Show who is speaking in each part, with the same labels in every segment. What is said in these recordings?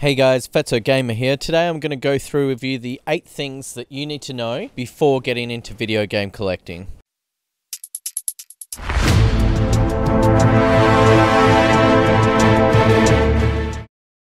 Speaker 1: Hey guys, Fatso Gamer here. Today I'm going to go through with you the 8 things that you need to know before getting into video game collecting.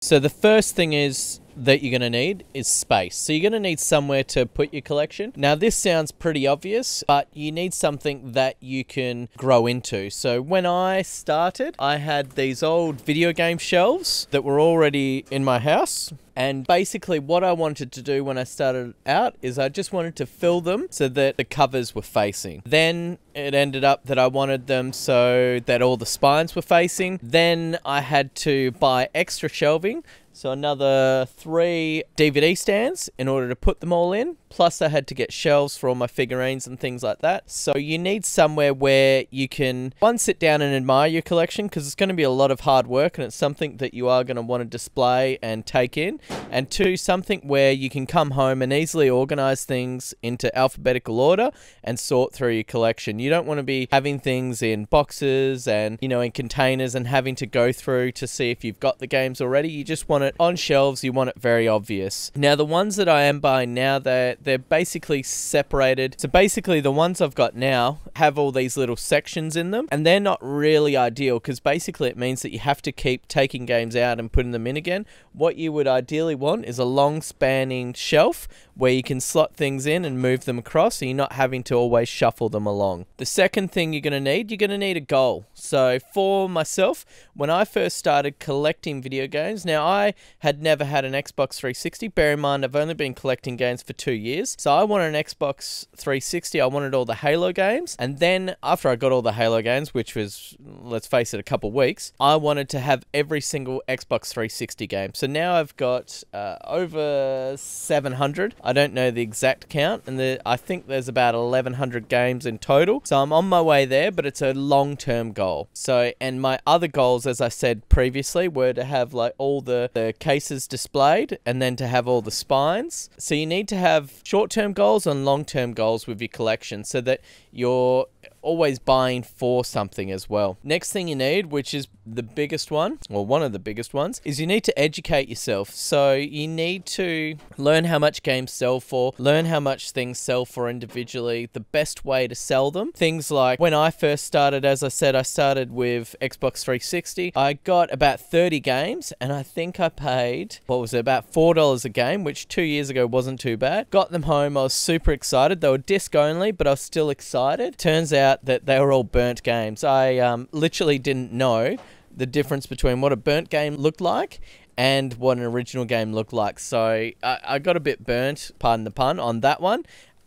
Speaker 1: So the first thing is that you're going to need is space. So you're going to need somewhere to put your collection. Now, this sounds pretty obvious, but you need something that you can grow into. So when I started, I had these old video game shelves that were already in my house. And basically, what I wanted to do when I started out is I just wanted to fill them so that the covers were facing. Then it ended up that I wanted them so that all the spines were facing. Then I had to buy extra shelving so another three DVD stands in order to put them all in. Plus, I had to get shelves for all my figurines and things like that. So you need somewhere where you can one sit down and admire your collection because it's going to be a lot of hard work and it's something that you are going to want to display and take in. And two, something where you can come home and easily organize things into alphabetical order and sort through your collection. You don't want to be having things in boxes and you know in containers and having to go through to see if you've got the games already. You just want it on shelves. You want it very obvious. Now the ones that I am buying now, they're they're basically separated. So basically, the ones I've got now have all these little sections in them, and they're not really ideal because basically it means that you have to keep taking games out and putting them in again. What you would ideally want is a long spanning shelf where you can slot things in and move them across, so you're not having to always shuffle them along. The second thing you're going to need, you're going to need a goal. So for myself, when I first started collecting video games, now I had never had an Xbox 360. Bear in mind, I've only been collecting games for two years. So I wanted an Xbox 360. I wanted all the Halo games. And then after I got all the Halo games, which was, let's face it, a couple weeks, I wanted to have every single Xbox 360 game. So now I've got uh, over 700. I don't know the exact count. And the, I think there's about 1,100 games in total. So I'm on my way there, but it's a long term goal. So, and my other goals, as I said previously, were to have like all the, the cases displayed and then to have all the spines. So you need to have short term goals and long term goals with your collection so that you're always buying for something as well. Next thing you need, which is the biggest one, or one of the biggest ones, is you need to educate yourself. So you need to learn how much games sell for, learn how much things sell for individually, the best way to sell them. Things like when I first started, as I said, I started with Xbox 360. I got about 30 games, and I think I paid, what was it, about $4 a game, which two years ago wasn't too bad. Got them home, I was super excited. They were disc only, but I was still excited. Turns out that they were all burnt games. I um, literally didn't know the difference between what a burnt game looked like and what an original game looked like. So I, I got a bit burnt, pardon the pun, on that one.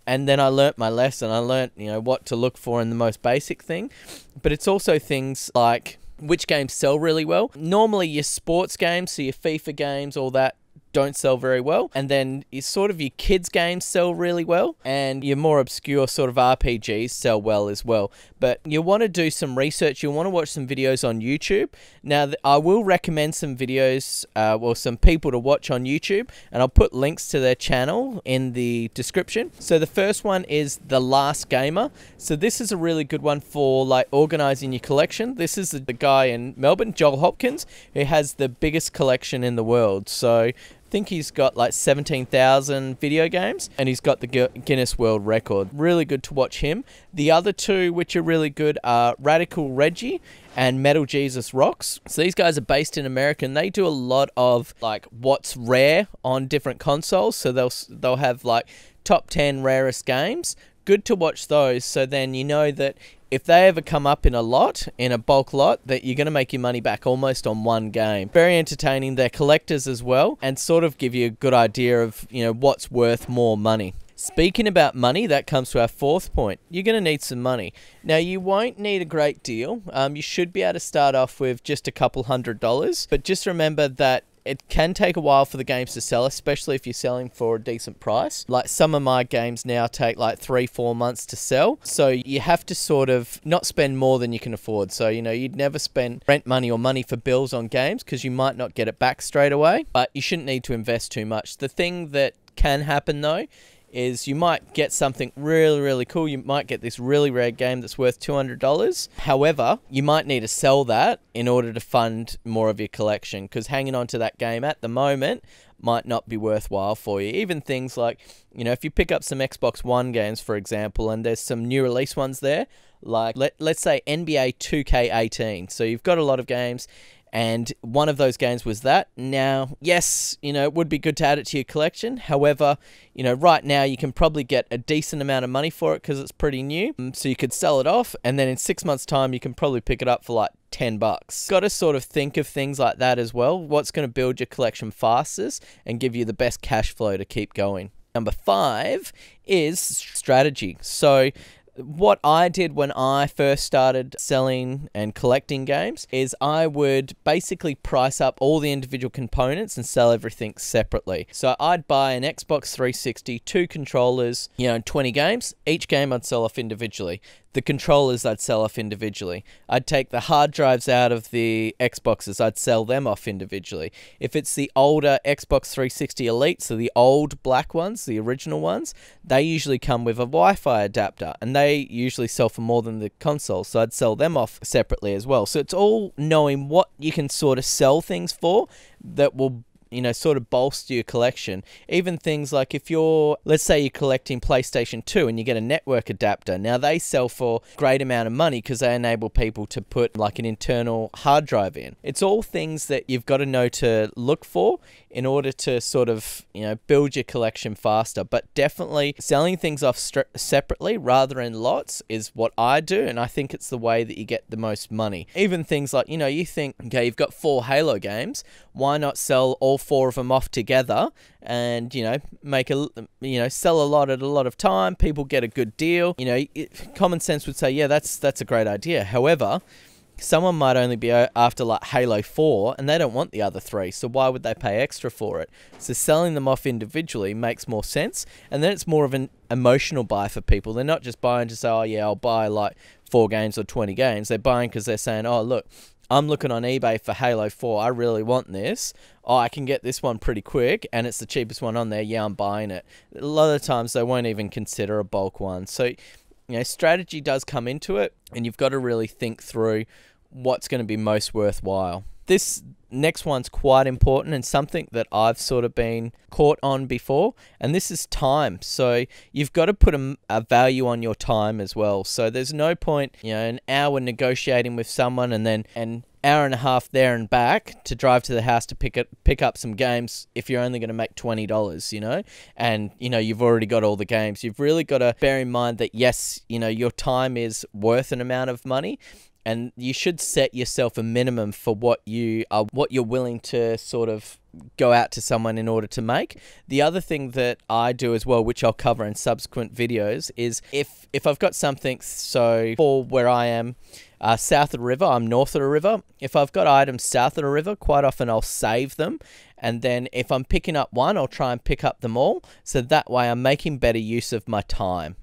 Speaker 1: And then I learnt my lesson. I learnt, you know, what to look for in the most basic thing. But it's also things like which games sell really well. Normally, your sports games, so your FIFA games, all that don't sell very well. And then sort of your kids' games sell really well, and your more obscure sort of RPGs sell well as well. But you want to do some research, you want to watch some videos on YouTube. Now, I will recommend some videos, uh, well, some people to watch on YouTube, and I'll put links to their channel in the description. So the first one is The Last Gamer. So this is a really good one for like organizing your collection. This is the guy in Melbourne, Joel Hopkins, who has the biggest collection in the world. So think he's got like 17,000 video games and he's got the Guinness World Record. Really good to watch him. The other two, which are really good, are Radical Reggie and Metal Jesus Rocks. So these guys are based in America and they do a lot of like what's rare on different consoles. So they'll they'll have like top 10 rarest games. Good to watch those so then you know that if they ever come up in a lot, in a bulk lot, that you're going to make your money back almost on one game. Very entertaining. They're collectors as well, and sort of give you a good idea of you know what's worth more money. Speaking about money, that comes to our fourth point. You're going to need some money. Now, you won't need a great deal. Um, you should be able to start off with just a couple hundred dollars. But just remember that it can take a while for the games to sell, especially if you're selling for a decent price. Like some of my games now take like three, four months to sell. So you have to sort of not spend more than you can afford. So, you know, you'd never spend rent money or money for bills on games because you might not get it back straight away, but you shouldn't need to invest too much. The thing that can happen though is you might get something really, really cool. You might get this really rare game that's worth $200. However, you might need to sell that in order to fund more of your collection because hanging on to that game at the moment might not be worthwhile for you. Even things like, you know, if you pick up some Xbox One games, for example, and there's some new release ones there, like let, let's say NBA 2K18. So you've got a lot of games and one of those games was that. Now, yes, you know, it would be good to add it to your collection. However, you know, right now you can probably get a decent amount of money for it because it's pretty new. Mm, so you could sell it off, and then in six months' time, you can probably pick it up for like 10 bucks. Got to sort of think of things like that as well. What's going to build your collection fastest and give you the best cash flow to keep going. Number five is strategy. So what I did when I first started selling and collecting games is I would basically price up all the individual components and sell everything separately. So I'd buy an Xbox 360, two controllers, you know, 20 games. Each game I'd sell off individually the controllers I'd sell off individually. I'd take the hard drives out of the Xboxes, I'd sell them off individually. If it's the older Xbox 360 Elite, so the old black ones, the original ones, they usually come with a Wi Fi adapter and they usually sell for more than the console, so I'd sell them off separately as well. So it's all knowing what you can sort of sell things for that will you know, sort of bolster your collection. Even things like if you're, let's say you're collecting PlayStation 2 and you get a network adapter. Now they sell for great amount of money because they enable people to put like an internal hard drive in. It's all things that you've got to know to look for in order to sort of, you know, build your collection faster. But definitely selling things off separately rather than lots is what I do. And I think it's the way that you get the most money. Even things like, you know, you think, okay, you've got four Halo games. Why not sell all four of them off together and you know make a you know sell a lot at a lot of time people get a good deal you know it, common sense would say yeah that's that's a great idea however someone might only be uh, after like Halo 4 and they don't want the other three, so why would they pay extra for it? So selling them off individually makes more sense, and then it's more of an emotional buy for people. They're not just buying to say, oh yeah, I'll buy like four games or 20 games. They're buying because they're saying, oh look, I'm looking on eBay for Halo 4. I really want this. Oh, I can get this one pretty quick and it's the cheapest one on there. Yeah, I'm buying it. A lot of times they won't even consider a bulk one. So, you know, strategy does come into it and you've got to really think through what's going to be most worthwhile. This next one's quite important and something that I've sort of been caught on before, and this is time. So you've got to put a, a, value on your time as well. So there's no point, you know, an hour negotiating with someone and then an hour and a half there and back to drive to the house to pick it pick up some games if you're only going to make twenty dollars, you know, and you know you've already got all the games. You've really got to bear in mind that yes, you know your time is worth an amount of money, and you should set yourself a minimum for what you are what you're willing to sort of go out to someone in order to make. The other thing that I do as well, which I'll cover in subsequent videos, is if if I've got something so for where I am uh, south of the river, I'm north of the river. If I've got items south of the river, quite often I'll save them. And then if I'm picking up one, I'll try and pick up them all. So that way I'm making better use of my time.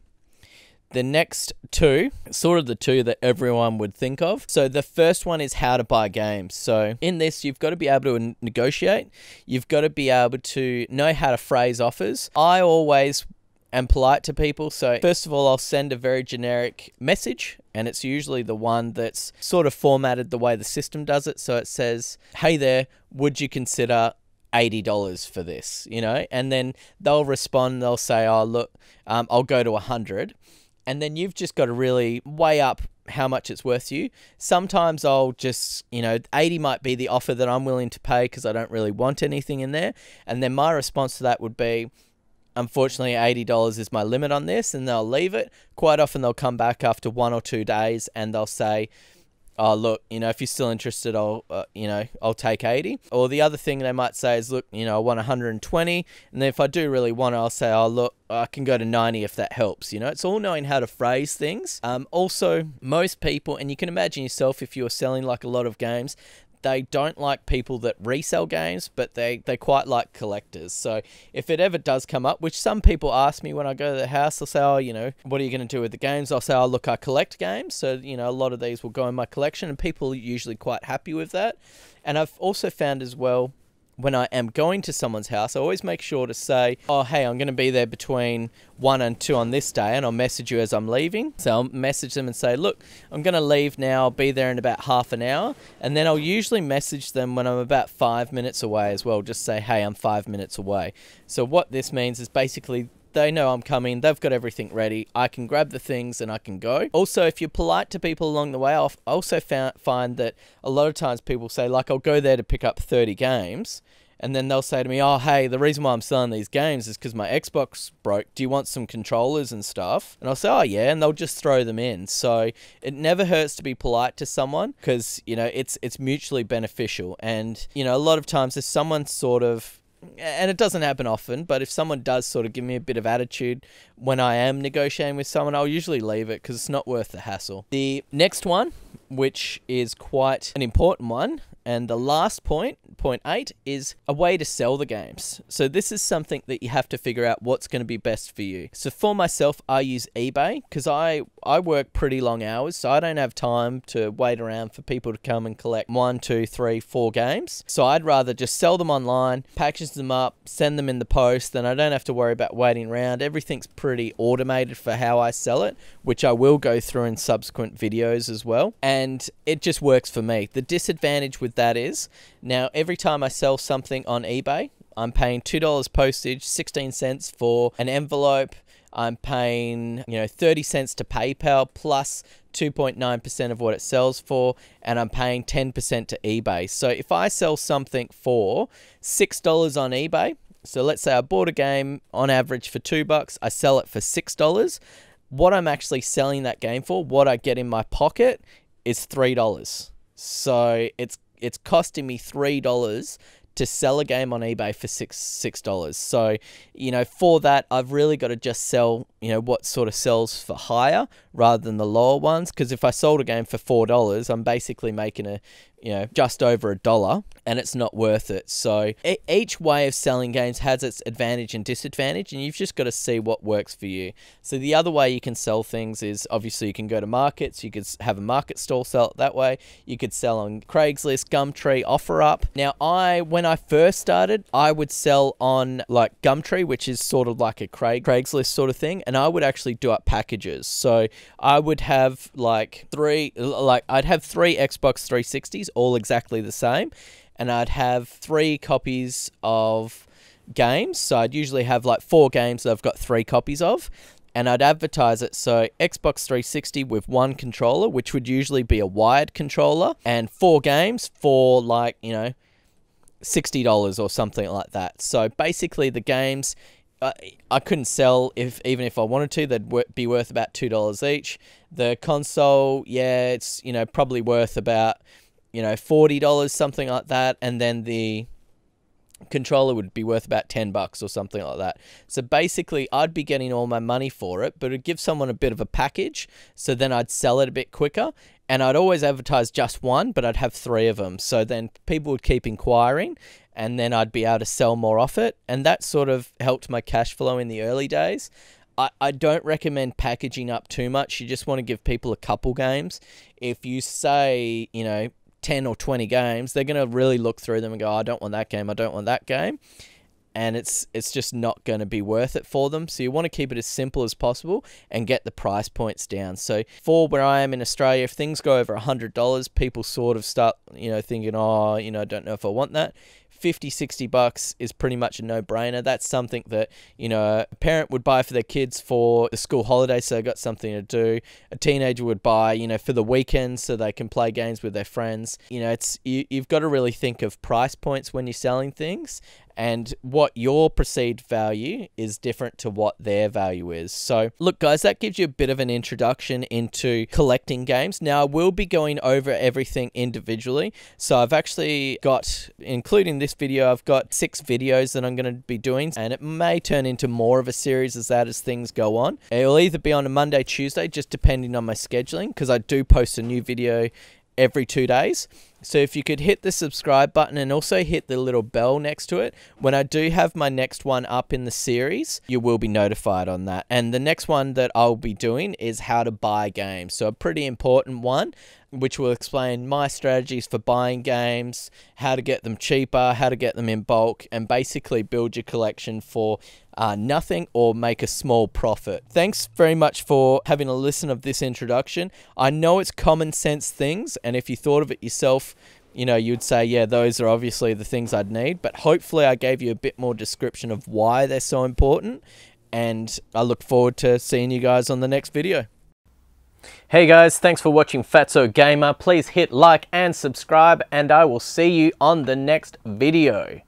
Speaker 1: The next two, sort of the two that everyone would think of. So the first one is how to buy games. So in this, you've got to be able to negotiate. You've got to be able to know how to phrase offers. I always am polite to people. So, first of all, I'll send a very generic message, and it's usually the one that's sort of formatted the way the system does it. So, it says, Hey there, would you consider $80 for this? You know, and then they'll respond, they'll say, Oh, look, um, I'll go to 100 and then you've just got to really weigh up how much it's worth you. Sometimes I'll just, you know, 80 might be the offer that I'm willing to pay because I don't really want anything in there. And then my response to that would be, unfortunately, $80 is my limit on this, and they'll leave it. Quite often they'll come back after one or two days and they'll say, oh look you know if you're still interested i'll uh, you know i'll take 80 or the other thing they might say is look you know i want 120 and then if i do really want it i'll say oh look i can go to 90 if that helps you know. It's all knowing how to phrase things. Um, also most people and you can imagine yourself if you're selling like a lot of games they don't like people that resell games, but they, they quite like collectors. So if it ever does come up, which some people ask me when I go to the house, they'll say, oh, you know, what are you going to do with the games? I'll say, oh, look, I collect games. So, you know, a lot of these will go in my collection, and people are usually quite happy with that. And I've also found as well, when I am going to someone's house, I always make sure to say, oh, hey, I'm going to be there between 1 and 2 on this day, and I'll message you as I'm leaving. So I'll message them and say, look, I'm going to leave now, I'll be there in about half an hour. And then I'll usually message them when I'm about five minutes away as well, just say, hey, I'm five minutes away. So what this means is basically they know I'm coming. They've got everything ready. I can grab the things and I can go. Also, if you're polite to people along the way, I'll also found, find that a lot of times people say, like, I'll go there to pick up 30 games. And then they'll say to me, oh, hey, the reason why I'm selling these games is because my Xbox broke. Do you want some controllers and stuff? And I'll say, oh, yeah. And they'll just throw them in. So it never hurts to be polite to someone because, you know, it's, it's mutually beneficial. And, you know, a lot of times if someone sort of and it doesn't happen often, but if someone does sort of give me a bit of attitude when I am negotiating with someone, I'll usually leave it because it's not worth the hassle. The next one, which is quite an important one, and the last point, point eight, is a way to sell the games. So this is something that you have to figure out what's going to be best for you. So for myself, I use eBay because I, I work pretty long hours, so I don't have time to wait around for people to come and collect one, two, three, four games. So I'd rather just sell them online, package them up, send them in the post, then I don't have to worry about waiting around. Everything's pretty automated for how I sell it, which I will go through in subsequent videos as well. And it just works for me. The disadvantage with that is. Now, every time I sell something on eBay, I'm paying $2 postage, 16 cents for an envelope. I'm paying, you know, 30 cents to PayPal plus 2.9% of what it sells for, and I'm paying 10% to eBay. So if I sell something for $6 on eBay, so let's say I bought a game on average for 2 bucks, I sell it for $6. What I'm actually selling that game for, what I get in my pocket is $3. So it's it's costing me three dollars to sell a game on eBay for six six dollars. So, you know, for that, I've really got to just sell, you know, what sort of sells for higher rather than the lower ones. Because if I sold a game for four dollars, I'm basically making a, you know, just over a dollar and it's not worth it. So each way of selling games has its advantage and disadvantage, and you've just got to see what works for you. So the other way you can sell things is obviously you can go to markets, you could have a market stall sell it that way. You could sell on Craigslist, Gumtree, OfferUp. Now I, when I first started, I would sell on like Gumtree, which is sort of like a Craig Craigslist sort of thing, and I would actually do up packages. So I would have like three, like I'd have three Xbox 360s all exactly the same. And I'd have three copies of games. So I'd usually have like four games that I've got three copies of. And I'd advertise it so Xbox 360 with one controller, which would usually be a wired controller, and four games for like, you know, $60 or something like that. So basically, the games uh, I couldn't sell if even if I wanted to. They'd be worth about two dollars each. The console, yeah, it's you know probably worth about you know forty dollars something like that, and then the controller would be worth about 10 bucks or something like that. So basically, I'd be getting all my money for it, but it'd give someone a bit of a package. So then I'd sell it a bit quicker. And I'd always advertise just one, but I'd have three of them. So then people would keep inquiring and then I'd be able to sell more off it. And that sort of helped my cash flow in the early days. I, I don't recommend packaging up too much. You just want to give people a couple games. If you say, you know, 10 or 20 games, they're going to really look through them and go, oh, I don't want that game, I don't want that game. And it's it's just not going to be worth it for them. So you want to keep it as simple as possible and get the price points down. So for where I am in Australia, if things go over $100, people sort of start, you know, thinking, oh, you know, I don't know if I want that 50, 60 bucks is pretty much a no brainer. That's something that, you know, a parent would buy for their kids for the school holiday so they got something to do. A teenager would buy, you know, for the weekend so they can play games with their friends. You know, it's you, you've got to really think of price points when you're selling things and what your perceived value is different to what their value is. So, look, guys, that gives you a bit of an introduction into collecting games. Now, I will be going over everything individually. So, I've actually got, including this video, I've got six videos that I'm going to be doing, and it may turn into more of a series as that as things go on. It will either be on a Monday, Tuesday, just depending on my scheduling, because I do post a new video every two days. So if you could hit the subscribe button and also hit the little bell next to it, when I do have my next one up in the series, you will be notified on that. And the next one that I'll be doing is how to buy games. So a pretty important one. Which will explain my strategies for buying games, how to get them cheaper, how to get them in bulk, and basically build your collection for uh, nothing or make a small profit. Thanks very much for having a listen of this introduction. I know it's common sense things, and if you thought of it yourself, you know, you'd say, yeah, those are obviously the things I'd need. But hopefully, I gave you a bit more description of why they're so important. And I look forward to seeing you guys on the next video. Hey guys, thanks for watching Fatso Gamer. Please hit like and subscribe, and I will see you on the next video.